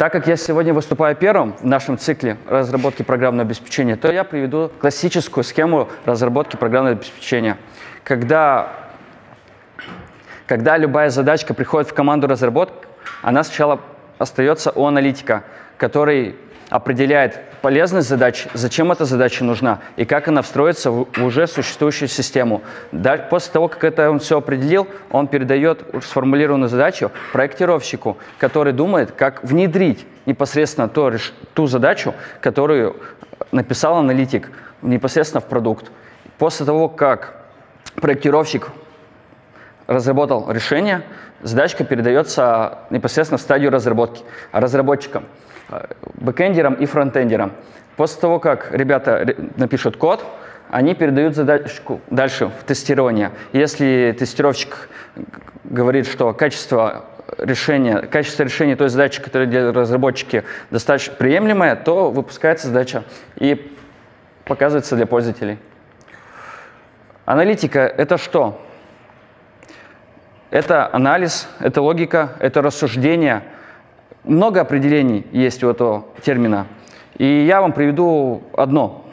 Так как я сегодня выступаю первым в нашем цикле разработки программного обеспечения, то я приведу классическую схему разработки программного обеспечения. Когда, когда любая задачка приходит в команду разработки, она сначала остается у аналитика, который определяет полезность задач, зачем эта задача нужна и как она встроится в уже существующую систему. После того, как это он все определил, он передает сформулированную задачу проектировщику, который думает, как внедрить непосредственно то, ту задачу, которую написал аналитик непосредственно в продукт. После того, как проектировщик разработал решение, задачка передается непосредственно в стадию разработки разработчикам. Э, бэкэндерам и фронтендерам. После того, как ребята напишут код, они передают задачку дальше в тестирование. Если тестировщик говорит, что качество решения, качество решения той задачи, которая для разработчики достаточно приемлемое, то выпускается задача и показывается для пользователей. Аналитика – это что? Это анализ, это логика, это рассуждение – много определений есть у этого термина. И я вам приведу одно,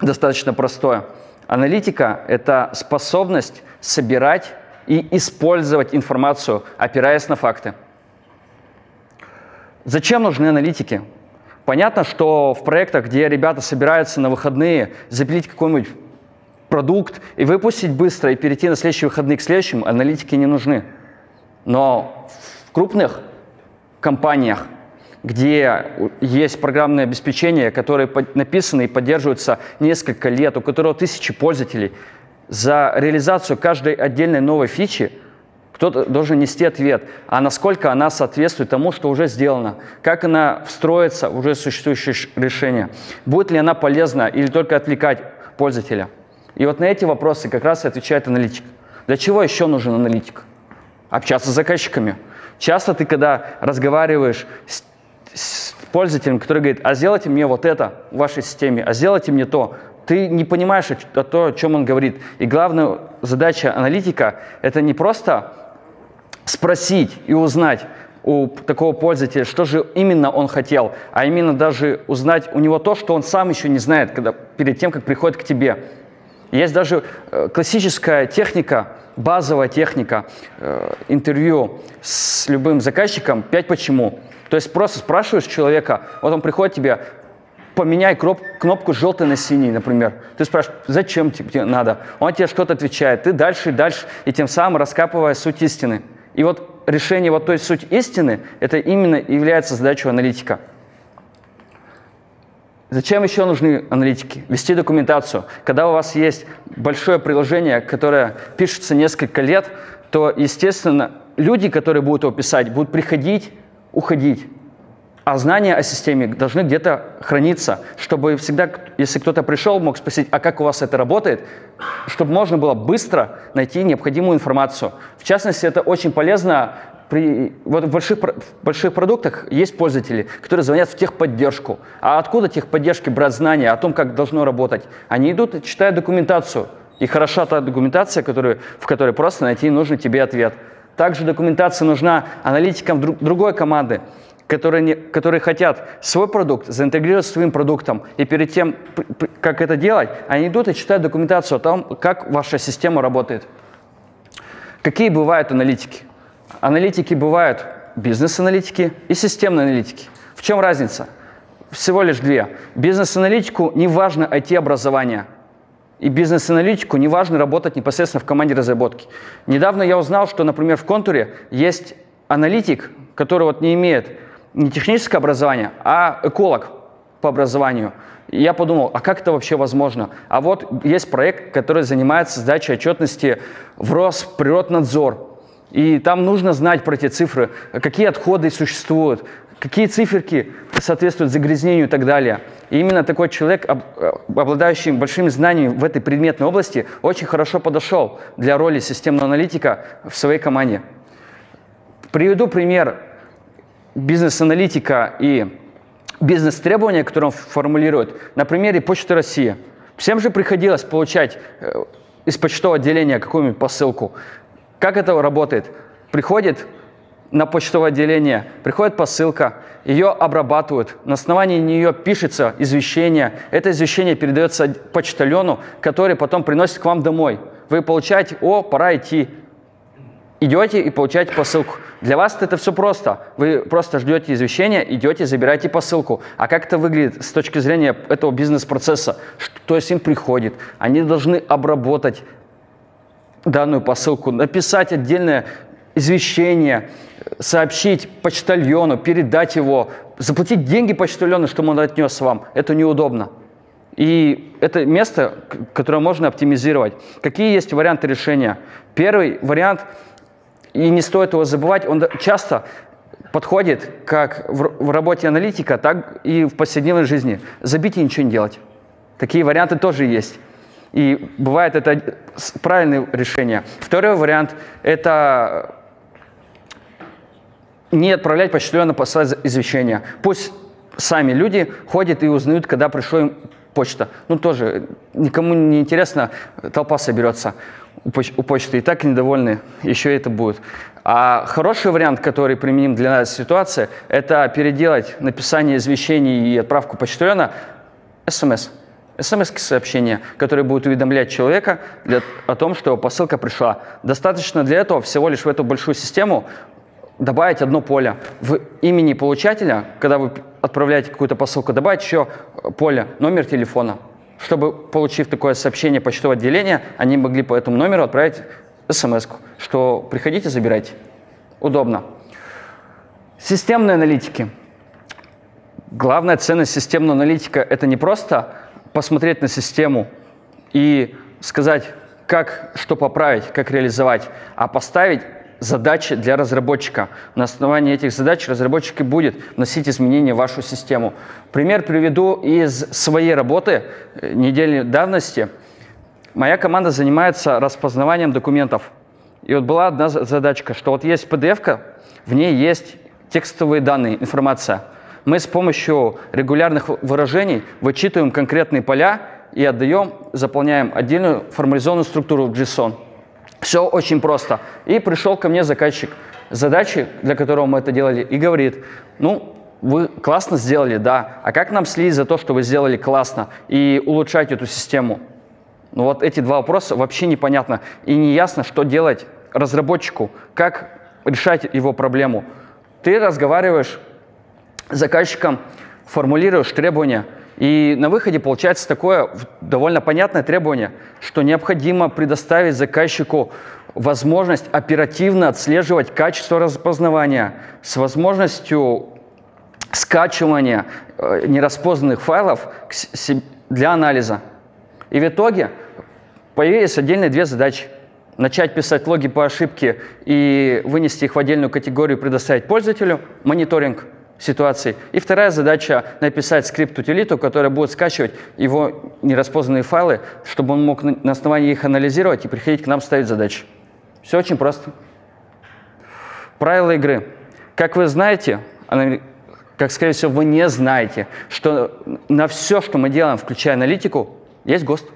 достаточно простое. Аналитика – это способность собирать и использовать информацию, опираясь на факты. Зачем нужны аналитики? Понятно, что в проектах, где ребята собираются на выходные запилить какой-нибудь продукт и выпустить быстро, и перейти на следующие выходные к следующим, аналитики не нужны. Но в крупных компаниях, где есть программное обеспечение, которое написано и поддерживается несколько лет, у которого тысячи пользователей, за реализацию каждой отдельной новой фичи кто-то должен нести ответ, а насколько она соответствует тому, что уже сделано, как она встроится в уже существующее решение, будет ли она полезна или только отвлекать пользователя. И вот на эти вопросы как раз и отвечает аналитик. Для чего еще нужен аналитик? Общаться с заказчиками – Часто ты, когда разговариваешь с, с пользователем, который говорит, а сделайте мне вот это в вашей системе, а сделайте мне то, ты не понимаешь о, о том, о чем он говорит. И главная задача аналитика – это не просто спросить и узнать у такого пользователя, что же именно он хотел, а именно даже узнать у него то, что он сам еще не знает, когда, перед тем, как приходит к тебе. Есть даже э, классическая техника – базовая техника э, интервью с любым заказчиком «Пять почему». То есть просто спрашиваешь человека, вот он приходит тебе, поменяй кноп, кнопку желтой на синий, например. Ты спрашиваешь, зачем тебе надо? Он тебе что-то отвечает. Ты дальше и дальше, и тем самым раскапывая суть истины. И вот решение вот той суть истины, это именно является задачей аналитика. Зачем еще нужны аналитики? Вести документацию. Когда у вас есть большое приложение, которое пишется несколько лет, то, естественно, люди, которые будут его писать, будут приходить, уходить. А знания о системе должны где-то храниться, чтобы всегда, если кто-то пришел, мог спросить, а как у вас это работает, чтобы можно было быстро найти необходимую информацию. В частности, это очень полезно при, вот в больших, в больших продуктах есть пользователи, которые звонят в техподдержку. А откуда техподдержки брать знания о том, как должно работать? Они идут и читают документацию. И хороша та документация, которую, в которой просто найти нужный тебе ответ. Также документация нужна аналитикам друг, другой команды, которые, не, которые хотят свой продукт заинтегрировать с своим продуктом. И перед тем, как это делать, они идут и читают документацию о том, как ваша система работает. Какие бывают аналитики? Аналитики бывают бизнес-аналитики и системные аналитики. В чем разница? Всего лишь две. Бизнес-аналитику не важно IT-образование. И бизнес-аналитику не важно работать непосредственно в команде разработки. Недавно я узнал, что, например, в контуре есть аналитик, который вот не имеет не техническое образование, а эколог по образованию. И я подумал, а как это вообще возможно? А вот есть проект, который занимается сдачей отчетности в Росприроднадзор. И там нужно знать про эти цифры, какие отходы существуют, какие циферки соответствуют загрязнению и так далее. И именно такой человек, обладающий большими знаниями в этой предметной области, очень хорошо подошел для роли системного аналитика в своей команде. Приведу пример бизнес-аналитика и бизнес-требования, которые он формулирует, на примере Почты России. Всем же приходилось получать э, из почтового отделения какую-нибудь посылку. Как это работает? Приходит на почтовое отделение, приходит посылка, ее обрабатывают, на основании нее пишется извещение, это извещение передается почтальону, который потом приносит к вам домой. Вы получаете, о, пора идти, идете и получаете посылку. Для вас это все просто. Вы просто ждете извещения, идете, забираете посылку. А как это выглядит с точки зрения этого бизнес-процесса? То есть им приходит, они должны обработать данную посылку, написать отдельное извещение, сообщить почтальону, передать его, заплатить деньги почтальону, чтобы он отнес вам. Это неудобно. И это место, которое можно оптимизировать. Какие есть варианты решения? Первый вариант – и не стоит его забывать, он часто подходит как в работе аналитика, так и в повседневной жизни. Забить и ничего не делать. Такие варианты тоже есть. И бывает это правильное решение. Второй вариант – это не отправлять почтальона посылать извещения. Пусть сами люди ходят и узнают, когда пришла им почта. Ну, тоже никому не интересно, толпа соберется у почты и так недовольны, еще это будет. А хороший вариант, который применим для нас ситуации, это переделать написание извещений и отправку почтальона смс. СМС-сообщение, которое будет уведомлять человека для, о том, что посылка пришла. Достаточно для этого всего лишь в эту большую систему добавить одно поле. В имени получателя, когда вы отправляете какую-то посылку, добавить еще поле, номер телефона чтобы, получив такое сообщение почтового отделения, они могли по этому номеру отправить смс что приходите, забирайте. Удобно. Системные аналитики. Главная ценность системного аналитика – это не просто посмотреть на систему и сказать, как что поправить, как реализовать, а поставить задачи для разработчика. На основании этих задач разработчик и будет вносить изменения в вашу систему. Пример приведу из своей работы э, недельной давности. Моя команда занимается распознаванием документов. И вот была одна задачка, что вот есть PDF-ка, в ней есть текстовые данные, информация. Мы с помощью регулярных выражений вычитываем конкретные поля и отдаем, заполняем отдельную формализованную структуру в JSON. Все очень просто. И пришел ко мне заказчик задачи, для которого мы это делали, и говорит, ну, вы классно сделали, да, а как нам следить за то, что вы сделали классно и улучшать эту систему? Ну вот эти два вопроса вообще непонятно и не ясно, что делать разработчику, как решать его проблему. Ты разговариваешь с заказчиком, формулируешь требования – и на выходе получается такое довольно понятное требование, что необходимо предоставить заказчику возможность оперативно отслеживать качество распознавания с возможностью скачивания э, нераспознанных файлов для анализа. И в итоге появились отдельные две задачи. Начать писать логи по ошибке и вынести их в отдельную категорию, предоставить пользователю, мониторинг – ситуации. И вторая задача – написать скрипт-утилиту, которая будет скачивать его нераспознанные файлы, чтобы он мог на основании их анализировать и приходить к нам ставить задачи. Все очень просто. Правила игры. Как вы знаете, как, скорее всего, вы не знаете, что на все, что мы делаем, включая аналитику, есть ГОСТ.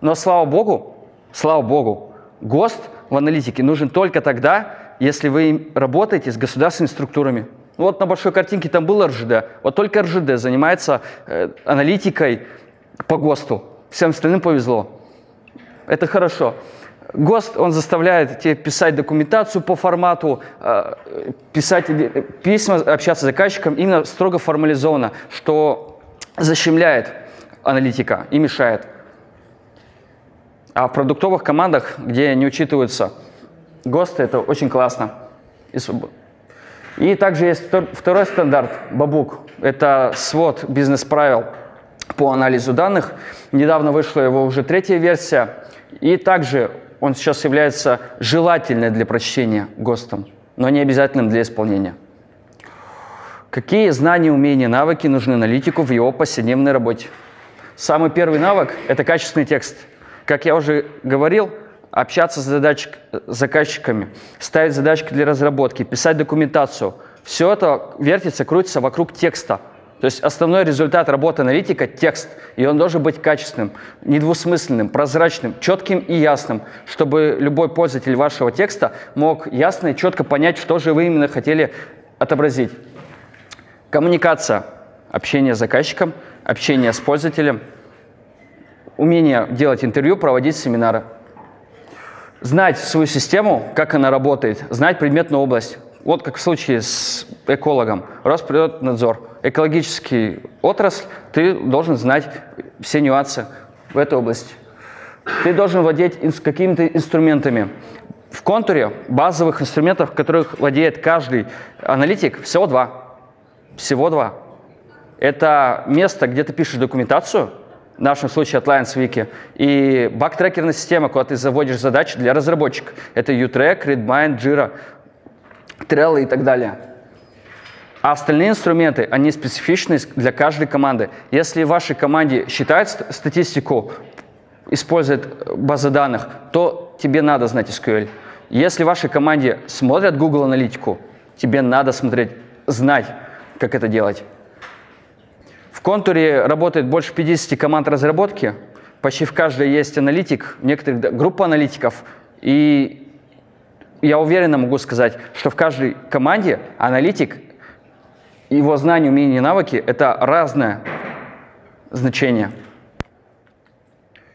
Но слава богу, слава богу, ГОСТ в аналитике нужен только тогда, если вы работаете с государственными структурами – ну вот на большой картинке там был РЖД. Вот только РЖД занимается э, аналитикой по ГОСТу. Всем остальным повезло. Это хорошо. ГОСТ, он заставляет тебе писать документацию по формату, э, писать письма, общаться с заказчиком именно строго формализованно, что защемляет аналитика и мешает. А в продуктовых командах, где не учитываются ГОСТы, это очень классно и свободно. И также есть второй стандарт, Бабук. Это свод бизнес-правил по анализу данных. Недавно вышла его уже третья версия. И также он сейчас является желательным для прочтения ГОСТом, но не обязательным для исполнения. Какие знания, умения, навыки нужны аналитику в его повседневной работе? Самый первый навык – это качественный текст. Как я уже говорил, общаться с задач, заказчиками, ставить задачки для разработки, писать документацию. Все это вертится, крутится вокруг текста. То есть основной результат работы аналитика – текст, и он должен быть качественным, недвусмысленным, прозрачным, четким и ясным, чтобы любой пользователь вашего текста мог ясно и четко понять, что же вы именно хотели отобразить. Коммуникация, общение с заказчиком, общение с пользователем, умение делать интервью, проводить семинары. Знать свою систему, как она работает, знать предметную область. Вот как в случае с экологом. Росприроднадзор. Экологический отрасль, ты должен знать все нюансы в этой области. Ты должен владеть какими-то инструментами. В контуре базовых инструментов, которых владеет каждый аналитик, всего два. Всего два. Это место, где ты пишешь документацию, в нашем случае Atlance Wiki, и бактрекерная система, куда ты заводишь задачи для разработчиков. Это U-Track, Redmine, Jira, Trello и так далее. А остальные инструменты, они специфичны для каждой команды. Если в вашей команде считают статистику, используют базы данных, то тебе надо знать SQL. Если в вашей команде смотрят Google аналитику, тебе надо смотреть, знать, как это делать. В контуре работает больше 50 команд разработки, почти в каждой есть аналитик, некоторых группа аналитиков, и я уверенно могу сказать, что в каждой команде аналитик, его знания, умения и навыки – это разное значение.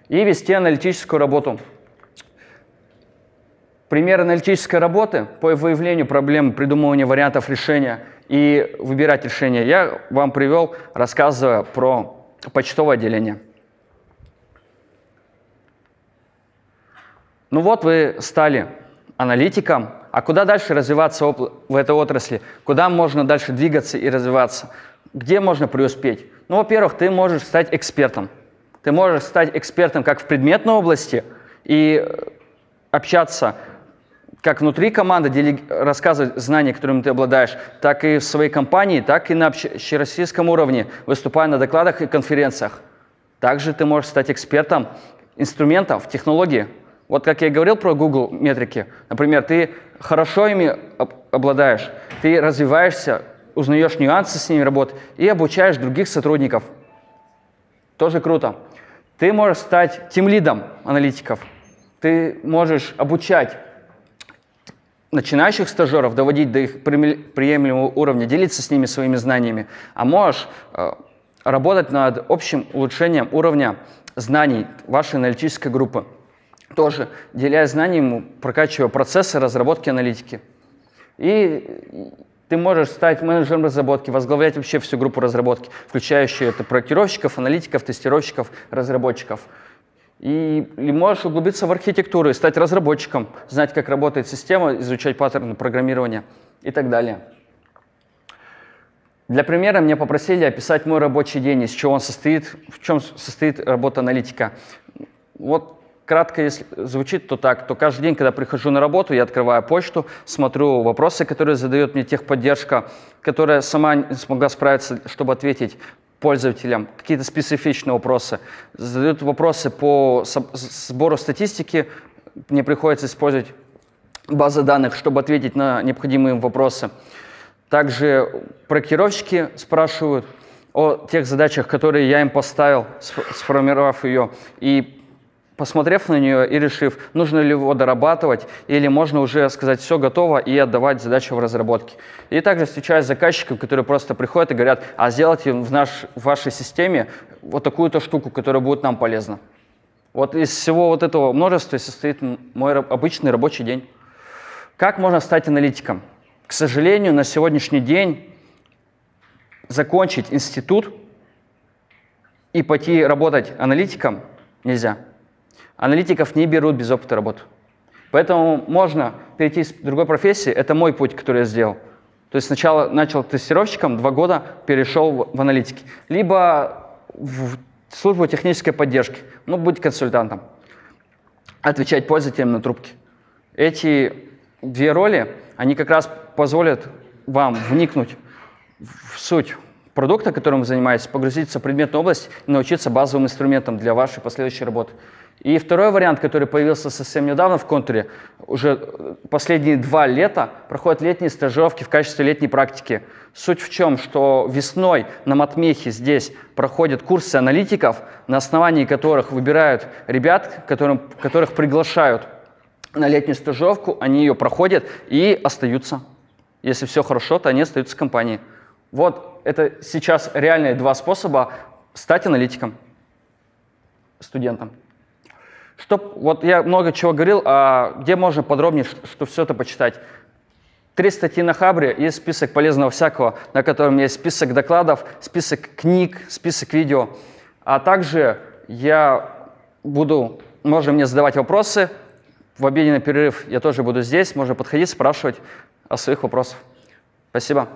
И вести аналитическую работу. Пример аналитической работы по выявлению проблем, придумыванию вариантов решения и выбирать решение я вам привел, рассказывая про почтовое отделение. Ну вот вы стали аналитиком, а куда дальше развиваться в этой отрасли? Куда можно дальше двигаться и развиваться? Где можно преуспеть? Ну, во-первых, ты можешь стать экспертом. Ты можешь стать экспертом как в предметной области и общаться как внутри команды, делег... рассказывать знания, которыми ты обладаешь, так и в своей компании, так и на общероссийском уровне, выступая на докладах и конференциях. Также ты можешь стать экспертом инструментов, технологий, вот как я говорил про Google метрики, например, ты хорошо ими обладаешь, ты развиваешься, узнаешь нюансы с ними работы и обучаешь других сотрудников. Тоже круто. Ты можешь стать тимлидом аналитиков. Ты можешь обучать начинающих стажеров, доводить до их приемлемого уровня, делиться с ними своими знаниями, а можешь э, работать над общим улучшением уровня знаний вашей аналитической группы тоже делясь знаниями, прокачивая процессы разработки аналитики. И ты можешь стать менеджером разработки, возглавлять вообще всю группу разработки, включающую это проектировщиков, аналитиков, тестировщиков, разработчиков. И, и можешь углубиться в архитектуру стать разработчиком, знать, как работает система, изучать паттерны программирования и так далее. Для примера меня попросили описать мой рабочий день, из чего он состоит, в чем состоит работа аналитика. Вот Кратко, если звучит, то так, то каждый день, когда прихожу на работу, я открываю почту, смотрю вопросы, которые задает мне техподдержка, которая сама не смогла справиться, чтобы ответить пользователям, какие-то специфичные вопросы. Задают вопросы по сбору статистики, мне приходится использовать базы данных, чтобы ответить на необходимые им вопросы. Также проектировщики спрашивают о тех задачах, которые я им поставил, сформировав ее, и посмотрев на нее и решив, нужно ли его дорабатывать, или можно уже сказать, все готово и отдавать задачу в разработке. И также встречаюсь с заказчиками, которые просто приходят и говорят, а сделайте в, наш, в вашей системе вот такую-то штуку, которая будет нам полезна. Вот из всего вот этого множества состоит мой обычный рабочий день. Как можно стать аналитиком? К сожалению, на сегодняшний день закончить институт и пойти работать аналитиком нельзя. Аналитиков не берут без опыта работы. Поэтому можно перейти с другой профессии. Это мой путь, который я сделал. То есть сначала начал тестировщиком, два года перешел в аналитики. Либо в службу технической поддержки, ну, быть консультантом, отвечать пользователям на трубки. Эти две роли, они как раз позволят вам вникнуть в суть продукта, которым вы занимаетесь, погрузиться в предметную область и научиться базовым инструментам для вашей последующей работы. И второй вариант, который появился совсем недавно в контуре, уже последние два лета проходят летние стажировки в качестве летней практики. Суть в чем, что весной на Матмехе здесь проходят курсы аналитиков, на основании которых выбирают ребят, которым, которых приглашают на летнюю стажировку, они ее проходят и остаются. Если все хорошо, то они остаются в компании. Вот это сейчас реальные два способа стать аналитиком, студентом. Что, вот я много чего говорил, а где можно подробнее, что все это почитать? Три статьи на Хабре и список полезного всякого, на котором есть список докладов, список книг, список видео. А также я буду, можно мне задавать вопросы. В обеденный перерыв я тоже буду здесь, можно подходить, спрашивать о своих вопросах. Спасибо.